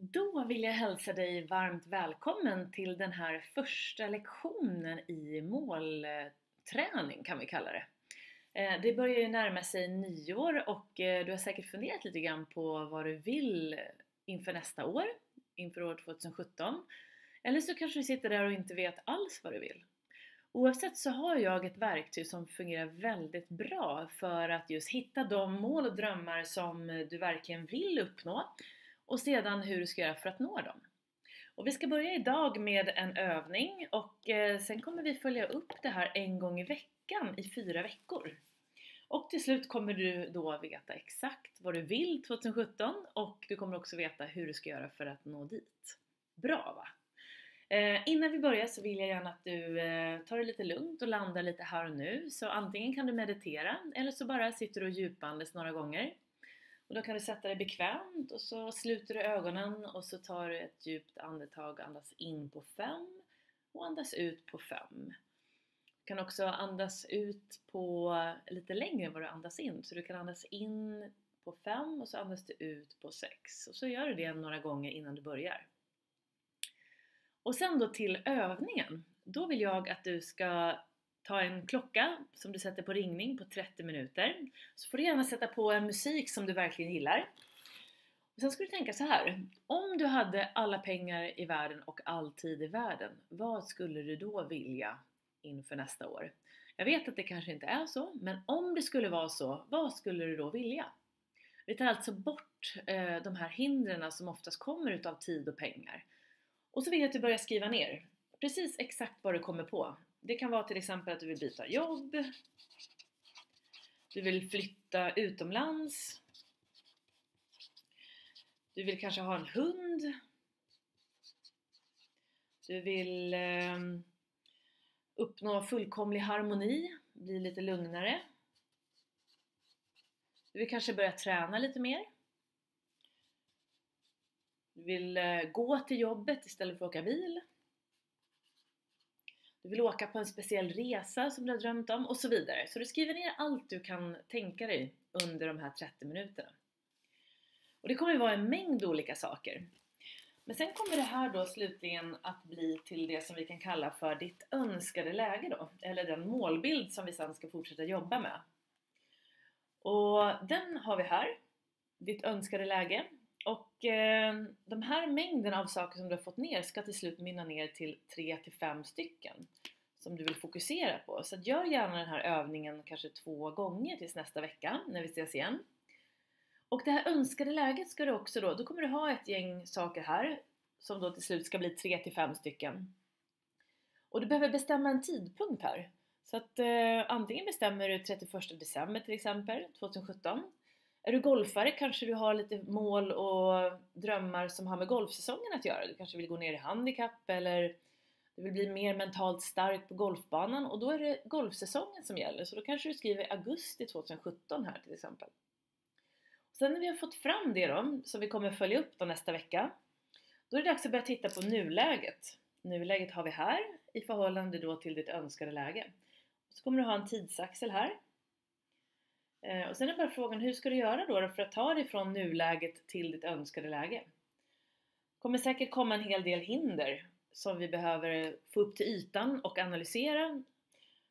Då vill jag hälsa dig varmt välkommen till den här första lektionen i målträning kan vi kalla det. Eh, det börjar ju närma sig nyår och eh, du har säkert funderat lite grann på vad du vill inför nästa år, inför år 2017. Eller så kanske du sitter där och inte vet alls vad du vill. Oavsett så har jag ett verktyg som fungerar väldigt bra för att just hitta de mål och drömmar som du verkligen vill uppnå och sedan hur du ska göra för att nå dem. Och vi ska börja idag med en övning och eh, sen kommer vi följa upp det här en gång i veckan i fyra veckor. Och till slut kommer du då veta exakt vad du vill 2017 och du kommer också veta hur du ska göra för att nå dit. Bra va? Eh, innan vi börjar så vill jag gärna att du eh, tar det lite lugnt och landar lite här och nu. Så antingen kan du meditera eller så bara sitter du och djupandas några gånger. Och då kan du sätta dig bekvämt och så sluter du ögonen och så tar du ett djupt andetag och andas in på fem och andas ut på fem. Du kan också andas ut på lite längre än vad du andas in. Så du kan andas in på fem och så andas du ut på sex. Och så gör du det några gånger innan du börjar. Och sen då till övningen. Då vill jag att du ska ta en klocka som du sätter på ringning på 30 minuter. Så får du gärna sätta på en musik som du verkligen gillar. Och sen ska du tänka så här. Om du hade alla pengar i världen och all tid i världen, vad skulle du då vilja inför nästa år? Jag vet att det kanske inte är så, men om det skulle vara så, vad skulle du då vilja? Vi tar alltså bort eh, de här hindren som oftast kommer utav tid och pengar. Och så vill jag att du börjar skriva ner precis exakt vad du kommer på. Det kan vara till exempel att du vill byta jobb, du vill flytta utomlands, du vill kanske ha en hund, du vill eh, uppnå fullkomlig harmoni, bli lite lugnare. Du vill kanske börja träna lite mer. Du vill eh, gå till jobbet istället för att åka bil. Du vill åka på en speciell resa som du har drömt om och så vidare. Så du skriver ner allt du kan tänka dig under de här 30 minuterna. Och det kommer vara en mängd olika saker. Men sen kommer det här då slutligen att bli till det som vi kan kalla för ditt önskade läge då, eller den målbild som vi sen ska fortsätta jobba med. Och den har vi här, ditt önskade läge. Och eh, de här mängden av saker som du har fått ner ska till slut mynna ner till 3 till 5 stycken som du vill fokusera på. Så gör gärna den här övningen kanske två gånger tills nästa vecka när vi ses igen. Och det här önskade läget ska du också då, då kommer du ha ett gäng saker här som då till slut ska bli 3 till 5 stycken. Och du behöver bestämma en tidpunkt här. Så att eh, antingen bestämmer du 31 december till exempel 2017 är du golfare kanske du har lite mål och drömmar som har med golfsäsongen att göra. Du kanske vill gå ner i handikapp eller du vill bli mer mentalt stark på golfbanan och då är det golfsäsongen som gäller. Så då kanske du skriver augusti 2017 här till exempel. Sen när vi har fått fram det då, som vi kommer följa upp då nästa vecka, då är det dags att börja titta på nuläget. Nuläget har vi här i förhållande då till ditt önskade läge. Så kommer du ha en tidsaxel här Eh, och sen är bara frågan, hur ska du göra då för att ta dig från nuläget till ditt önskade läge? Det kommer säkert komma en hel del hinder som vi behöver få upp till ytan och analysera.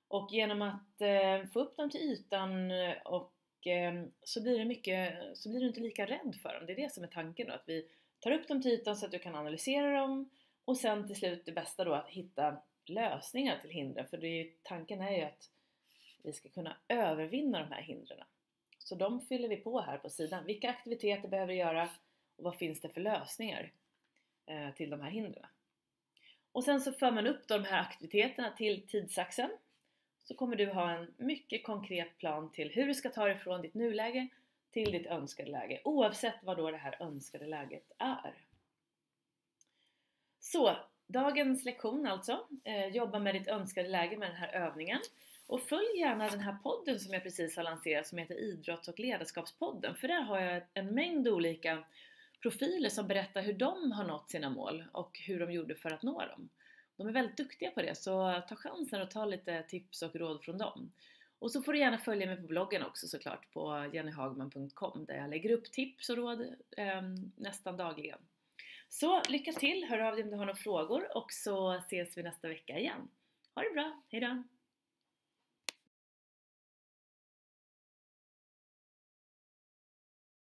Och genom att eh, få upp dem till ytan eh, och eh, så blir det mycket, så blir du inte lika rädd för dem. Det är det som är tanken då, att vi tar upp dem till ytan så att du kan analysera dem och sen till slut det bästa då att hitta lösningar till hindren. För det är, tanken är ju att vi ska kunna övervinna de här hindren. Så de fyller vi på här på sidan. Vilka aktiviteter behöver vi göra och vad finns det för lösningar eh, till de här hindren? Och sen så för man upp de här aktiviteterna till tidsaxeln så kommer du ha en mycket konkret plan till hur du ska ta dig från ditt nuläge till ditt önskade läge oavsett vad då det här önskade läget är. Så, dagens lektion alltså. Eh, jobba med ditt önskade läge med den här övningen. Och följ gärna den här podden som jag precis har lanserat som heter Idrotts och ledarskapspodden. För där har jag en mängd olika profiler som berättar hur de har nått sina mål och hur de gjorde för att nå dem. De är väldigt duktiga på det så ta chansen och ta lite tips och råd från dem. Och så får du gärna följa mig på bloggen också såklart på jennyhagman.com där jag lägger upp tips och råd eh, nästan dagligen. Så lycka till, hör av dig om du har några frågor och så ses vi nästa vecka igen. Ha det bra, hejdå!